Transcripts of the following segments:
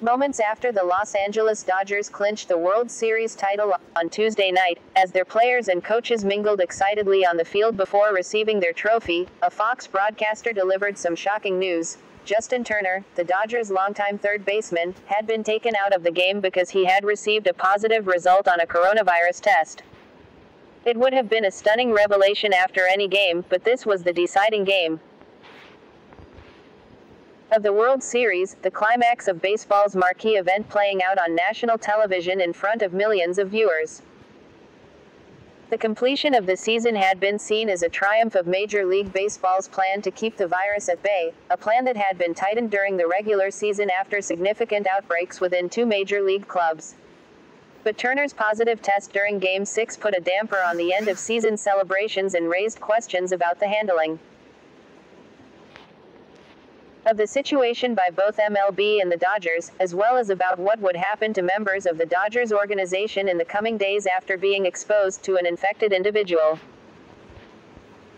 Moments after the Los Angeles Dodgers clinched the World Series title on Tuesday night, as their players and coaches mingled excitedly on the field before receiving their trophy, a Fox broadcaster delivered some shocking news. Justin Turner, the Dodgers' longtime third baseman, had been taken out of the game because he had received a positive result on a coronavirus test. It would have been a stunning revelation after any game, but this was the deciding game, of the World Series, the climax of baseball's marquee event playing out on national television in front of millions of viewers. The completion of the season had been seen as a triumph of Major League Baseball's plan to keep the virus at bay, a plan that had been tightened during the regular season after significant outbreaks within two major league clubs. But Turner's positive test during Game 6 put a damper on the end of season celebrations and raised questions about the handling of the situation by both MLB and the Dodgers, as well as about what would happen to members of the Dodgers organization in the coming days after being exposed to an infected individual.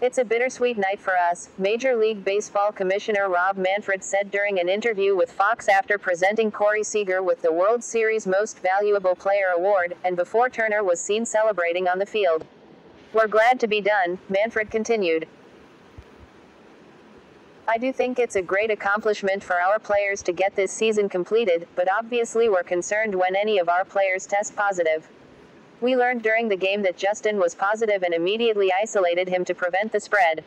It's a bittersweet night for us, Major League Baseball Commissioner Rob Manfred said during an interview with Fox after presenting Corey Seager with the World Series Most Valuable Player award, and before Turner was seen celebrating on the field. We're glad to be done, Manfred continued. I do think it's a great accomplishment for our players to get this season completed, but obviously we're concerned when any of our players test positive. We learned during the game that Justin was positive and immediately isolated him to prevent the spread.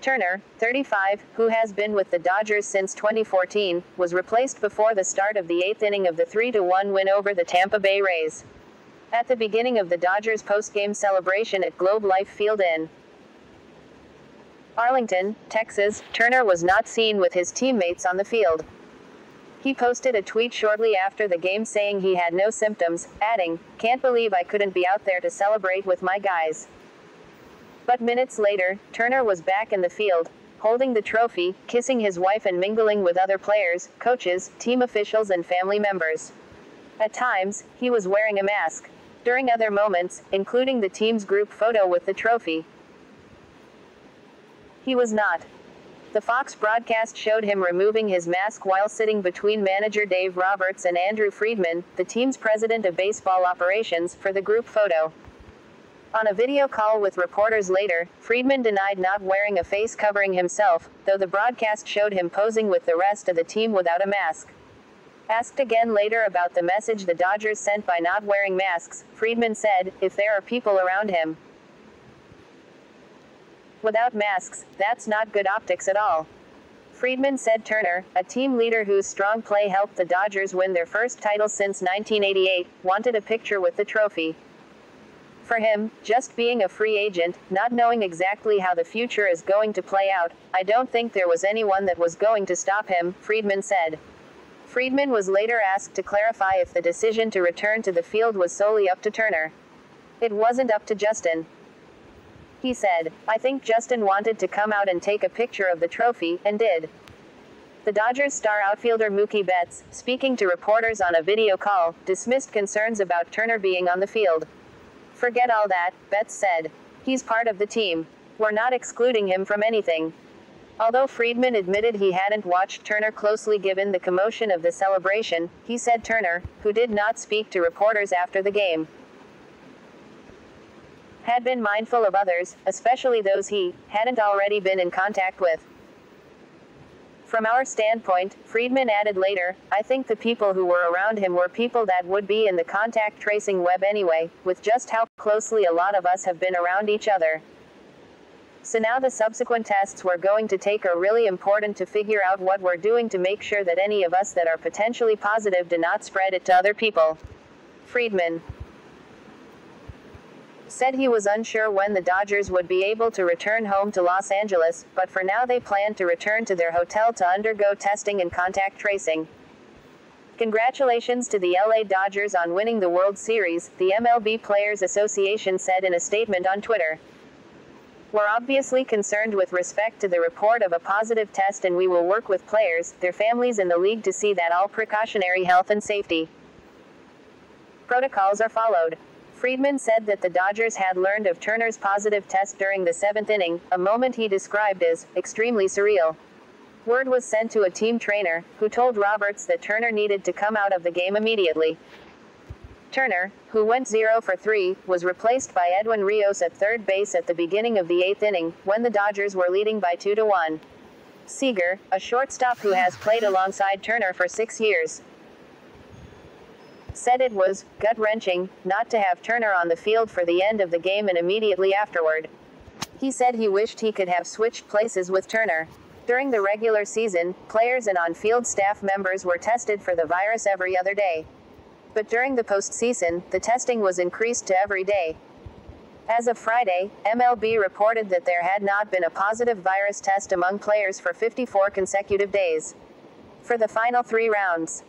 Turner, 35, who has been with the Dodgers since 2014, was replaced before the start of the eighth inning of the 3 1 win over the Tampa Bay Rays. At the beginning of the Dodgers post-game celebration at Globe Life Field in Arlington, Texas, Turner was not seen with his teammates on the field. He posted a tweet shortly after the game saying he had no symptoms, adding, Can't believe I couldn't be out there to celebrate with my guys. But minutes later, Turner was back in the field, holding the trophy, kissing his wife and mingling with other players, coaches, team officials, and family members. At times, he was wearing a mask. During other moments, including the team's group photo with the trophy, he was not. The Fox broadcast showed him removing his mask while sitting between manager Dave Roberts and Andrew Friedman, the team's president of baseball operations, for the group photo. On a video call with reporters later, Friedman denied not wearing a face covering himself, though the broadcast showed him posing with the rest of the team without a mask. Asked again later about the message the Dodgers sent by not wearing masks, Friedman said, if there are people around him, Without masks, that's not good optics at all. Friedman said Turner, a team leader whose strong play helped the Dodgers win their first title since 1988, wanted a picture with the trophy. For him, just being a free agent, not knowing exactly how the future is going to play out, I don't think there was anyone that was going to stop him, Friedman said. Friedman was later asked to clarify if the decision to return to the field was solely up to Turner. It wasn't up to Justin, he said, I think Justin wanted to come out and take a picture of the trophy, and did. The Dodgers star outfielder Mookie Betts, speaking to reporters on a video call, dismissed concerns about Turner being on the field. Forget all that, Betts said. He's part of the team. We're not excluding him from anything. Although Friedman admitted he hadn't watched Turner closely given the commotion of the celebration, he said Turner, who did not speak to reporters after the game, had been mindful of others, especially those he hadn't already been in contact with. From our standpoint, Friedman added later, I think the people who were around him were people that would be in the contact tracing web anyway, with just how closely a lot of us have been around each other. So now the subsequent tests we're going to take are really important to figure out what we're doing to make sure that any of us that are potentially positive do not spread it to other people. Friedman said he was unsure when the Dodgers would be able to return home to Los Angeles, but for now they plan to return to their hotel to undergo testing and contact tracing. Congratulations to the LA Dodgers on winning the World Series, the MLB Players Association said in a statement on Twitter. We're obviously concerned with respect to the report of a positive test and we will work with players, their families and the league to see that all precautionary health and safety protocols are followed. Friedman said that the Dodgers had learned of Turner's positive test during the seventh inning, a moment he described as extremely surreal. Word was sent to a team trainer, who told Roberts that Turner needed to come out of the game immediately. Turner, who went 0 for 3, was replaced by Edwin Rios at third base at the beginning of the eighth inning, when the Dodgers were leading by 2 to 1. Seager, a shortstop who has played alongside Turner for six years, said it was gut wrenching not to have Turner on the field for the end of the game and immediately afterward. He said he wished he could have switched places with Turner. During the regular season, players and on field staff members were tested for the virus every other day. But during the postseason, the testing was increased to every day. As of Friday, MLB reported that there had not been a positive virus test among players for 54 consecutive days. For the final three rounds,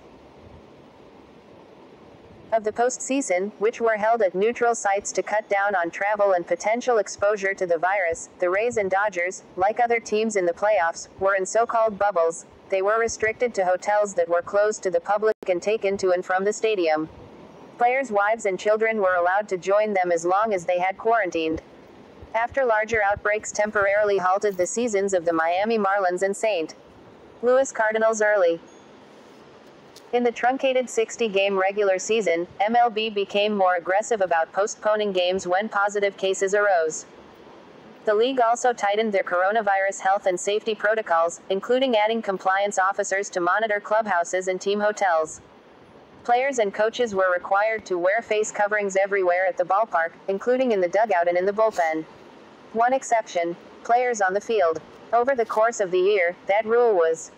of the postseason, which were held at neutral sites to cut down on travel and potential exposure to the virus, the Rays and Dodgers, like other teams in the playoffs, were in so called bubbles. They were restricted to hotels that were closed to the public and taken to and from the stadium. Players' wives and children were allowed to join them as long as they had quarantined. After larger outbreaks temporarily halted the seasons of the Miami Marlins and St. Louis Cardinals early. In the truncated 60 game regular season, MLB became more aggressive about postponing games when positive cases arose. The league also tightened their coronavirus health and safety protocols, including adding compliance officers to monitor clubhouses and team hotels. Players and coaches were required to wear face coverings everywhere at the ballpark, including in the dugout and in the bullpen. One exception players on the field. Over the course of the year, that rule was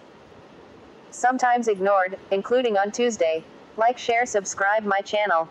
sometimes ignored, including on Tuesday. Like, share, subscribe my channel.